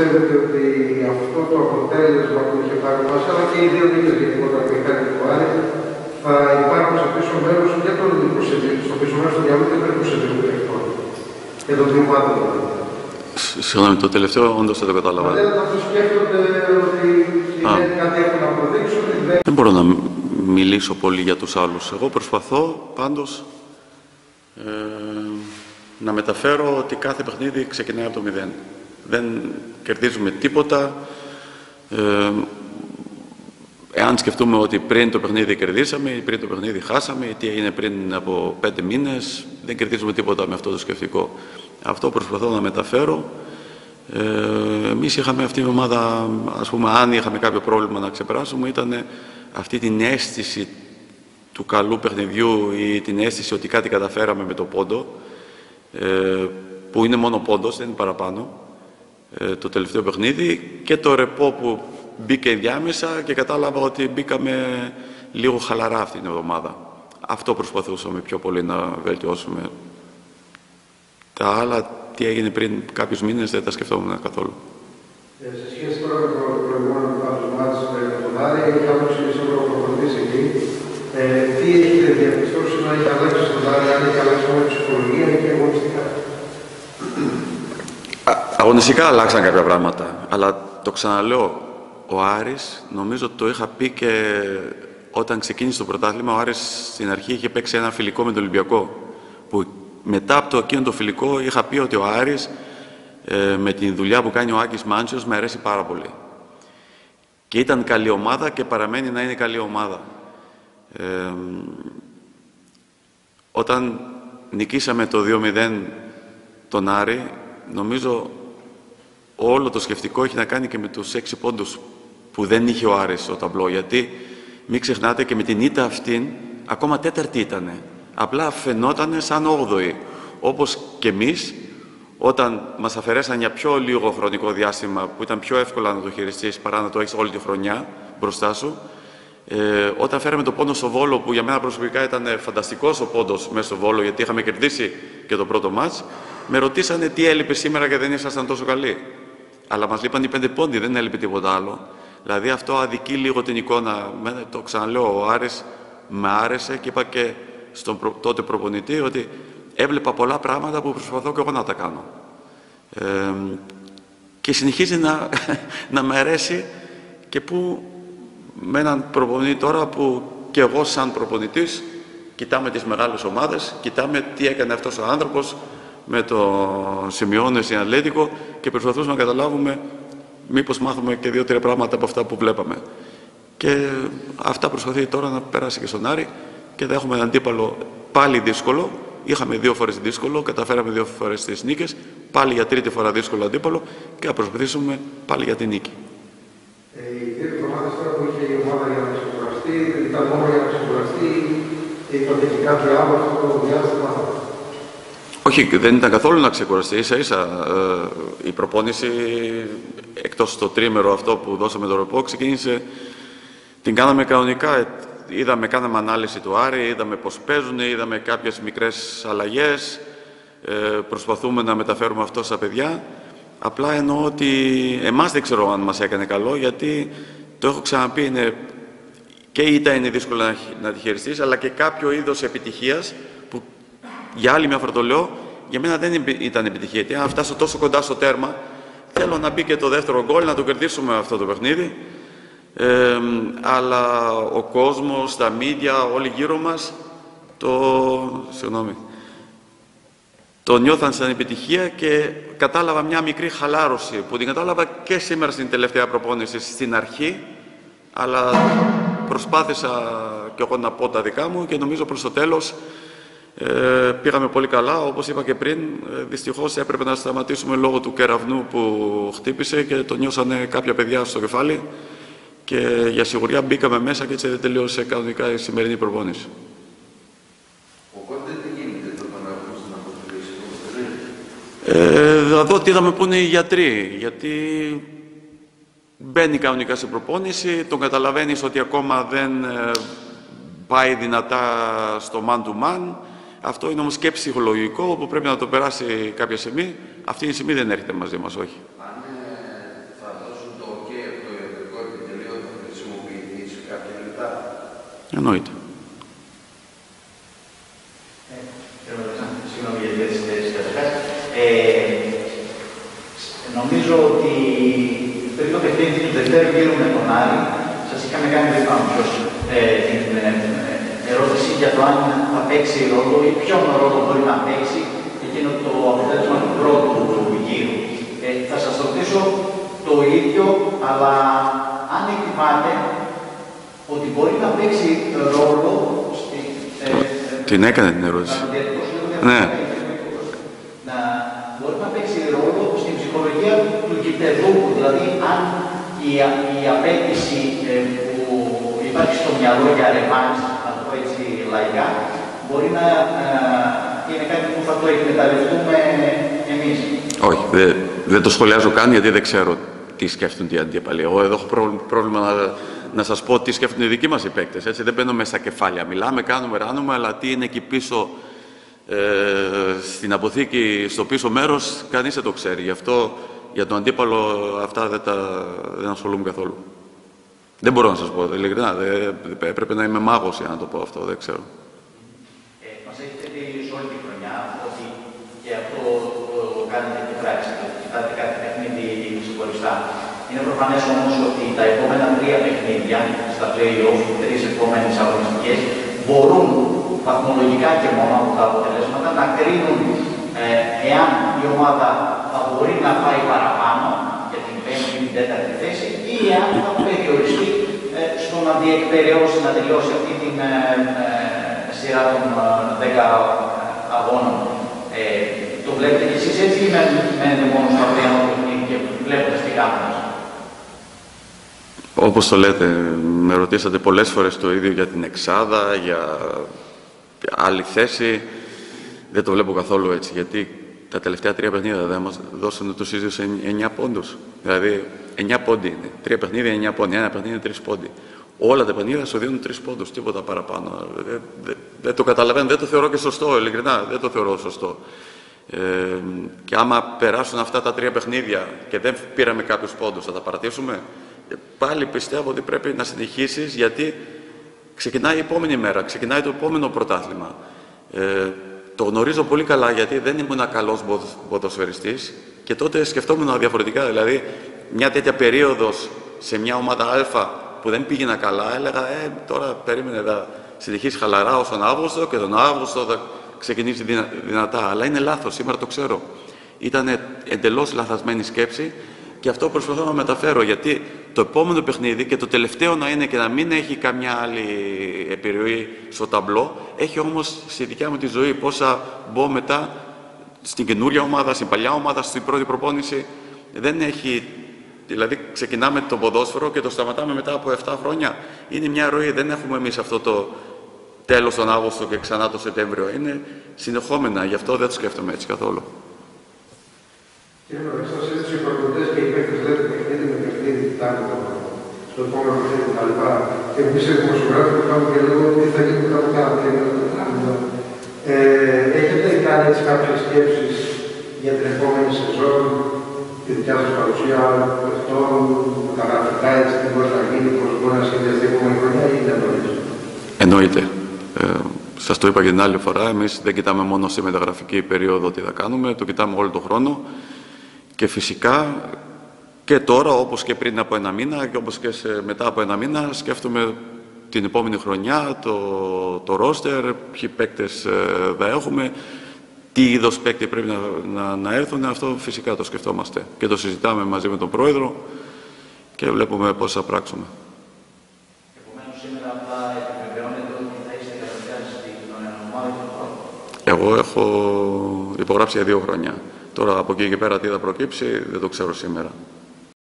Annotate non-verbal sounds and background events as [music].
πιστεύετε ότι αυτό το αποτέλεσμα που είχε πάρει μας, αλλά και οι δύο μήνες γενικότερα που είχε κάνει το Άρη, θα υπάρχουν στο πίσω μέρος και των στο πίσω μέρος του διαβήτη και των προσωπικών παιχτών. Και των δύο ομάδων. Συγγνώμη, το τελευταίο όντως δεν το κατάλαβα. Δηλαδή, θα το σκέφτονται ότι είναι κάτι έχουν να αποδείξουν. Δεν μπορώ να μιλήσω πολύ για τους άλλους. Εγώ προσπαθώ πάντως ε, να μεταφέρω ότι κάθε παιχνίδι ξεκινάει από το μηδέν. Δεν κερδίζουμε τίποτα. Ε, εάν σκεφτούμε ότι πριν το παιχνίδι κερδίσαμε ή πριν το παιχνίδι χάσαμε ή τι έγινε πριν από πέντε μήνες, δεν κερδίζουμε τίποτα με αυτό το σκεφτικό. Αυτό προσπαθώ να μεταφέρω. Ε, εμείς είχαμε αυτή την ομάδα, ας πούμε, αν είχαμε κάποιο πρόβλημα να ξεπεράσουμε, ήταν αυτή την αίσθηση του καλού παιχνιδιού ή την αίσθηση ότι κάτι καταφέραμε με το πόντο, ε, που είναι μόνο πόντος, δεν είναι παραπάνω, ε, το τελευταίο παιχνίδι, και το ρεπό που μπήκε διάμεσα και κατάλαβα ότι μπήκαμε λίγο χαλαρά αυτή την εβδομάδα. Αυτό προσπαθούσαμε πιο πολύ να βελτιώσουμε. Τα άλλα, τι έγινε πριν κάποιους μήνες, δεν τα σκεφτόμουν καθόλου. Ε, σε σχέση τώρα με το προηγούμενο μάτς με τον Άρη, είχαμε σίγουρα προπονητής εκεί. Ε, τι έχετε διαπιστώσει να έχει αλλάξει στον Άρη, αν έχει αλλάξει μόνο ψυχολογία και αγωνιστικά. Αγωνιστικά αλλάξαν κάποια πράγματα, αλλά το ξαναλέω, ο Άρης, νομίζω το είχα πει και όταν ξεκίνησε το πρωτάθλημα, ο Άρης στην αρχή είχε παίξει ένα φιλικό με τον Ολυμπιακό, που μετά από το εκείνο το φιλικό είχα πει ότι ο Άρης ε, με τη δουλειά που κάνει ο Άκης Μάντσιος με αρέσει πάρα πολύ. Και ήταν καλή ομάδα και παραμένει να είναι καλή ομάδα. Ε, όταν νικήσαμε το 2-0 τον Άρη, νομίζω όλο το σκεφτικό έχει να κάνει και με τους έξι πόντους που δεν είχε ο Άρης στο ταμπλό. Γιατί μην ξεχνάτε και με την ήττα αυτήν, ακόμα τέταρτη ήτανε. Απλά φαινόταν σαν όγδοη. Όπως και εμείς, όταν μας αφαιρέσαν για πιο λίγο χρονικό διάστημα, που ήταν πιο εύκολα να το χειριστείς παρά να το έχεις όλη τη χρονιά μπροστά σου, ε, όταν φέραμε το πόντο στο Βόλο, που για μένα προσωπικά ήταν φανταστικός ο πόντος μέσα στο Βόλο, γιατί είχαμε κερδίσει και το πρώτο μάτς, με ρωτήσανε τι έλειπε σήμερα και δεν ήσασταν τόσο καλοί. Αλλά μας λείπαν οι πέντε πόντι, δεν έλειπε τίποτα άλλο. Δηλαδή αυτό αδικεί λίγο την εικόνα. Το ξαναλέω, ο Άρης με άρεσε και είπα και στον τότε προπονητή ότι έβλεπα πολλά πράγματα που προσπαθώ και εγώ να τα κάνω. Ε, και συνεχίζει να, [laughs] να με αρέσει και που με έναν προπονητή τώρα που και εγώ σαν προπονητής κοιτάμε τις μεγάλες ομάδες, κοιτάμε τι έκανε αυτός ο άνθρωπος με το Σιμιώνες στην Ατλέτικο και προσπαθούμε να καταλάβουμε μήπως μάθουμε και δύο-τρία πράγματα από αυτά που βλέπαμε. Και αυτά προσπαθεί τώρα να περάσει και στον Άρη και θα έχουμε έναν αντίπαλο πάλι δύσκολο. Είχαμε δύο φορές δύσκολο, καταφέραμε δύο φορές τις νίκες, πάλι για τρίτη φορά δύσκολο αντίπαλο και θα προσπαθήσουμε πάλι για την νίκη. Ε, οι δύο εβδομάδες τώρα που είχε η ομάδα για να ξεκουραστεί, ήταν μόνο για να ξεκουραστεί, είπατε και κάποιο άλλο αυτό το διάστημα όχι, δεν ήταν καθόλου να ξεκουραστεί. Ίσα ίσα ε, η προπόνηση, εκτός το τρίμερο αυτό που δώσαμε το ρεπό, ξεκίνησε, την κάναμε κανονικά. Είδαμε, κάναμε ανάλυση του Άρη, είδαμε πώς παίζουν, είδαμε κάποιες μικρές αλλαγές, ε, προσπαθούμε να μεταφέρουμε αυτό στα παιδιά. Απλά εννοώ ότι εμάς δεν ξέρω αν μας έκανε καλό, γιατί το έχω ξαναπεί, είναι, και η ήττα είναι δύσκολο να, να τη χειριστείς, αλλά και κάποιο είδος επιτυχίας για άλλη μια φορά το λέω, για μένα δεν ήταν επιτυχία. Γιατί αν φτάσω τόσο κοντά στο τέρμα, θέλω να μπει και το δεύτερο γκολ, να το κερδίσουμε αυτό το παιχνίδι. Ε, αλλά ο κόσμος, τα μίδια, όλοι γύρω μας, το, συγγνώμη, το νιώθαν σαν επιτυχία και κατάλαβα μια μικρή χαλάρωση που την κατάλαβα και σήμερα στην τελευταία προπόνηση στην αρχή αλλά προσπάθησα και εγώ να πω τα δικά μου και νομίζω προς το τέλος ε, πήγαμε πολύ καλά, όπως είπα και πριν, ε, δυστυχώς έπρεπε να σταματήσουμε λόγω του κεραυνού που χτύπησε και το νιώσανε κάποια παιδιά στο κεφάλι. Και για σιγουριά μπήκαμε μέσα και έτσι δεν τελείωσε κανονικά η σημερινή προπόνηση. Οπότε τι γίνεται το ε, να δω τι είδαμε που είναι οι γιατροί, γιατί μπαίνει κανονικά σε προπόνηση, τον καταλαβαίνεις ότι ακόμα δεν ε, πάει δυνατά στο man to man, αυτό είναι όμως και ψυχολογικό που πρέπει να το περάσει κάποια στιγμή. Αυτή η στιγμή δεν έρχεται μαζί μας, όχι. Αν ε, θα δώσουν το OK από το ιατρικό επιτελείο, θα χρησιμοποιηθεί κάποια λεπτά. Εννοείται. Ε, συγγνώμη για τις Ε, νομίζω ότι πριν το παιχνίδι του δευτέρου γύρου με τον Άρη, σας είχαμε κάνει πριν πάνω ποιος ε, την ερώτηση για το αν θα παίξει ρόλο ή ποιον ρόλο μπορεί να παίξει εκείνο το αποτέλεσμα του πρώτου γύρου. Ε, θα σας ρωτήσω το ίδιο, αλλά αν εκτιμάτε ότι μπορεί να παίξει ρόλο στη, ε, ε, Την έκανε την ερώτηση. να διατυπώσω λίγο Ναι. να μπορεί να παίξει ρόλο στην ψυχολογία του γηπεδού, δηλαδή αν η, α- η απέτηση ε, που υπάρχει στο μυαλό για ρεμάνς, να το πω έτσι λαϊκά, μπορεί να ε, είναι κάτι που θα το εκμεταλλευτούμε εμείς. Όχι, δεν, δεν το σχολιάζω καν γιατί δεν ξέρω τι σκέφτονται οι αντίπαλοι. Εγώ εδώ έχω πρόβλημα, πρόβλημα να, να σας πω τι σκέφτονται οι δικοί μας οι παίκτες. Έτσι, δεν μπαίνω μέσα στα κεφάλια. Μιλάμε, κάνουμε, ράνουμε, αλλά τι είναι εκεί πίσω ε, στην αποθήκη, στο πίσω μέρος, κανείς δεν το ξέρει. Γι' αυτό για τον αντίπαλο αυτά δεν, τα, δεν ασχολούμαι καθόλου. Δεν μπορώ να σας πω, ειλικρινά. Δεν, έπρεπε να είμαι μάγος για να το πω αυτό, δεν ξέρω. Ε, μας έχετε πει σε όλη τη χρονιά ότι και αυτό το κάνετε και πράξη, ότι κοιτάτε κάθε παιχνίδι ξεχωριστά. Είναι προφανές όμως ότι τα επόμενα τρία παιχνίδια στα play-off, οι τρεις επόμενες αγωνιστικές, μπορούν βαθμολογικά και μόνο από τα αποτελέσματα να κρίνουν ε, εάν η ομάδα θα μπορεί να πάει παραπάνω για την πέμπτη ή την τέταρτη θέση ή εάν θα περιοριστεί ε, στο να διεκπαιρεώσει, να τελειώσει αυτή την ε, ε, σειρά των ε, 10 αγώνων. Ε, το βλέπετε και εσείς έτσι ή μένετε μένετε μόνο στο αυριανό παιχνίδι και βλέπετε τι κάνουμε. Όπως το λέτε, με ρωτήσατε πολλές φορές το ίδιο για την Εξάδα, για άλλη θέση. Δεν το βλέπω καθόλου έτσι, γιατί τα τελευταία τρία παιχνίδια δεν μας δώσαν τους ίδιους 9 πόντους. Δηλαδή, 9 πόντι είναι. Τρία παιχνίδια, 9 πόντι. Ένα παιχνίδι, 3 πόντι. Όλα τα παιχνίδια σου δίνουν 3 πόντους, τίποτα παραπάνω. Δεν, δεν- δεν το καταλαβαίνω, δεν το θεωρώ και σωστό, ειλικρινά. Δεν το θεωρώ σωστό. Ε, και άμα περάσουν αυτά τα τρία παιχνίδια και δεν πήραμε κάποιους πόντους, θα τα παρατήσουμε; Ε, Πάλι πιστεύω ότι πρέπει να συνεχίσεις γιατί ξεκινάει η επόμενη μέρα, ξεκινάει το επόμενο πρωτάθλημα. Ε, το γνωρίζω πολύ καλά γιατί δεν ήμουν καλός ποδ- ποδοσφαιριστής και τότε σκεφτόμουν διαφορετικά. Δηλαδή, μια τέτοια περίοδος σε μια ομάδα Α που δεν πήγαινα καλά, έλεγα ε, τώρα περίμενε να συνεχίσει χαλαρά ως τον Αύγουστο και τον Αύγουστο θα ξεκινήσει δυνα- δυνατά. Αλλά είναι λάθος, σήμερα το ξέρω. Ήταν εντελώς λαθασμένη σκέψη και αυτό προσπαθώ να μεταφέρω γιατί το επόμενο παιχνίδι και το τελευταίο να είναι και να μην έχει καμιά άλλη επιρροή στο ταμπλό, έχει όμως στη δικιά μου τη ζωή πόσα μπω μετά στην καινούρια ομάδα, στην παλιά ομάδα, στην πρώτη προπόνηση. Δεν έχει. Δηλαδή, ξεκινάμε το ποδόσφαιρο και το σταματάμε μετά από 7 χρόνια. Είναι μια ροή. Δεν έχουμε εμείς αυτό το τέλος τον Αύγουστο και ξανά το Σεπτέμβριο. Είναι συνεχόμενα. Γι' αυτό δεν το σκέφτομαι έτσι καθόλου. Κύριε Πρόεδρε, σας έδωσε οι προπονητές και οι παίκτες λέτε παιχνίδι με παιχνίδι, κοιτάνε το στο επόμενο παιχνίδι και τα λοιπά. Και εμείς οι δημοσιογράφοι που κάνουμε και λέμε τι θα γίνει μετά από κάνα τρία ε, Έχετε κάνει έτσι κάποιες σκέψεις για την επόμενη σεζόν, τη δικιά σας παρουσία παιχτών, τα γραφικά έτσι, τι μπορεί να γίνει, πώς μπορεί να σχεδιαστεί η επόμενη χρονιά ή δεν νωρίς. Εννοείται. Ε, Σα το είπα και την άλλη φορά. Εμείς δεν κοιτάμε μόνο στη μεταγραφική περίοδο τι θα κάνουμε, το κοιτάμε όλο τον χρόνο. Και φυσικά και τώρα, όπως και πριν από ένα μήνα και όπως και σε, μετά από ένα μήνα, σκέφτομαι την επόμενη χρονιά, το, το ρόστερ, ποιοι παίκτες ε, θα έχουμε, τι είδος παίκτη πρέπει να, να, να έρθουν. Αυτό φυσικά το σκεφτόμαστε και το συζητάμε μαζί με τον Πρόεδρο και βλέπουμε πώς θα πράξουμε. Επομένως, σήμερα απλά επιβεβαιώνεται ότι θα είστε κανονικά στην ομάδα του χρόνου. Εγώ έχω υπογράψει για δύο χρόνια. Τώρα από εκεί και πέρα τι θα προκύψει δεν το ξέρω σήμερα.